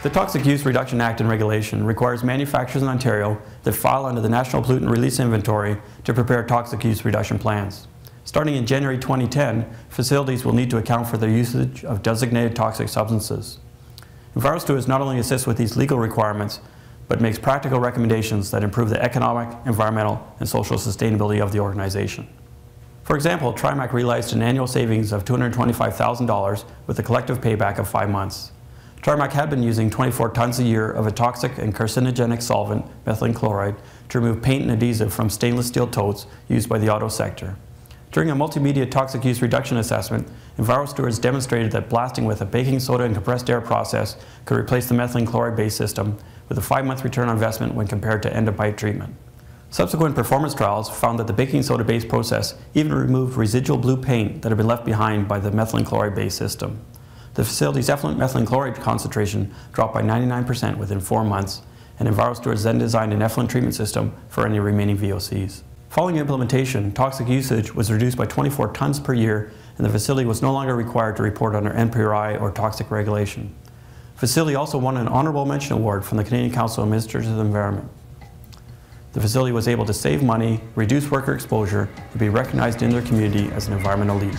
The Toxic Use Reduction Act and regulation requires manufacturers in Ontario that file under the National Pollutant Release Inventory to prepare toxic use reduction plans. Starting in January 2010, facilities will need to account for their usage of designated toxic substances. EnviroStewards not only assists with these legal requirements, but makes practical recommendations that improve the economic, environmental, and social sustainability of the organization. For example, Trimac realized an annual savings of $225,000 with a collective payback of five months. Trimac had been using 24 tons a year of a toxic and carcinogenic solvent, methylene chloride, to remove paint and adhesive from stainless steel totes used by the auto sector. During a multimedia toxic use reduction assessment, EnviroStewards demonstrated that blasting with a baking soda and compressed air process could replace the methylene chloride-based system with a five-month return on investment when compared to end-of-pipe treatment. Subsequent performance trials found that the baking soda-based process even removed residual blue paint that had been left behind by the methylene chloride-based system. The facility's effluent methylene chloride concentration dropped by 99% within four months, and EnviroStewards then designed an effluent treatment system for any remaining VOCs. Following implementation, toxic usage was reduced by 24 tons per year, and the facility was no longer required to report under NPRI or toxic regulation. The facility also won an honorable mention award from the Canadian Council of Ministers of the Environment. The facility was able to save money, reduce worker exposure, and be recognized in their community as an environmental leader.